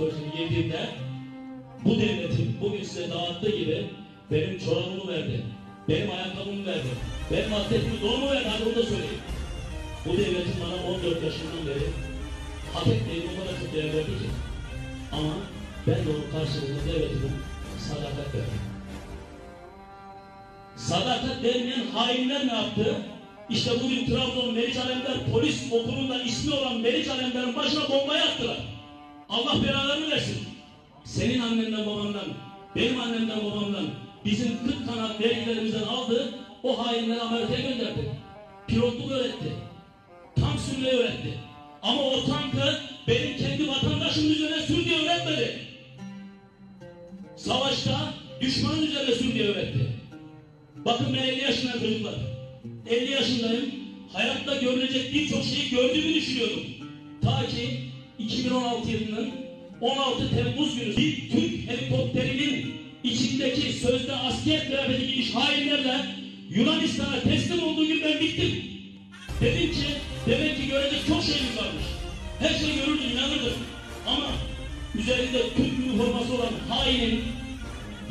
psikolojisini yediğimde bu devletin bugün size dağıttığı gibi benim çorabımı verdi, benim ayakkabımı verdi, benim atletimi donumu verdi, hadi onu da söyleyeyim. Bu devletin bana 14 yaşından beri hak etmediğim o kadar çok değer verdi ki. Ama ben de onun karşılığında devletime sadakat verdim. Sadakat vermeyen hainler ne yaptı? İşte bugün Trabzon Meriç Alemdar polis okulunda ismi olan Meriç Alemdar'ın başına bombayı attılar. Allah belalarını versin. Senin annenden babandan, benim annemden babamdan, bizim 40 kanat vergilerimizden aldı, o hainleri Amerika'ya gönderdi. Pilotluk öğretti. Tank sürmeyi öğretti. Ama o tankı benim kendi vatandaşımın üzerine sür diye öğretmedi. Savaşta düşmanın üzerine sür diye öğretti. Bakın ben 50 yaşındayım çocuklar. 50 yaşındayım. Hayatta görülecek birçok şeyi gördüğümü düşünüyordum. Ta ki 2016 yılının 16 Temmuz günü bir Türk helikopterinin içindeki sözde asker kıyafeti giymiş hainlerle Yunanistan'a teslim olduğu gün ben bittim. Dedim ki demek ki görecek çok şeyimiz varmış. Her şeyi görürdüm, inanırdım. Ama üzerinde Türk üniforması olan hainin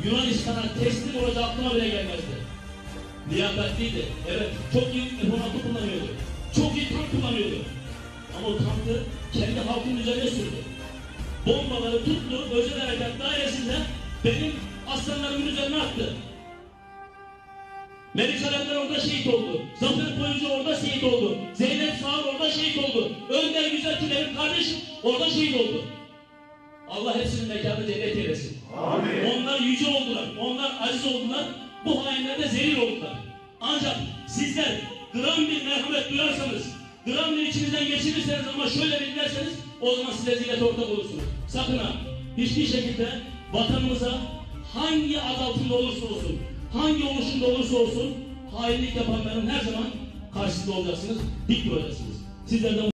Yunanistan'a teslim olacağı aklıma bile gelmezdi. Liyakatliydi. Evet, çok iyi üniforması kullanıyordu. Çok iyi tank kullanıyordu. Ama o tankı kendi halkın üzerine sürdü. Bombaları tuttu, özel harekat dairesinde benim aslanlarımın üzerine attı. Melik Alemdar orada şehit oldu. Zafer Boyunca orada şehit oldu. Zeynep Sağır orada şehit oldu. Önder Güzelki benim kardeşim orada şehit oldu. Allah hepsinin mekanı cennet eylesin. Amin. Onlar yüce oldular. Onlar aziz oldular. Bu hainler de zelil oldular. Ancak sizler gram bir merhamet duyarsanız, gram içinizden geçirirseniz ama şöyle bir derseniz o zaman siz eziyete ortak olursunuz. Sakın ha hiçbir şekilde vatanımıza hangi ad altında olursa olsun, hangi oluşumda olursa olsun hainlik yapanların her zaman karşısında olacaksınız, dik duracaksınız. Sizlerden